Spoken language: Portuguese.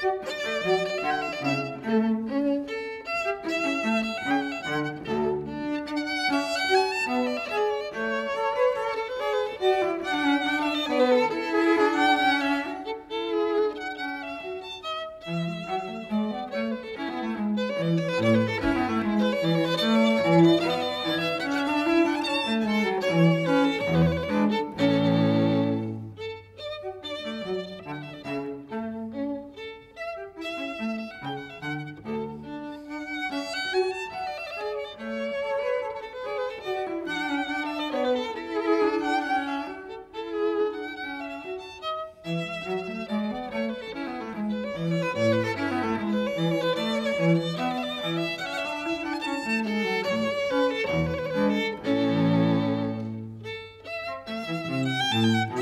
Música Música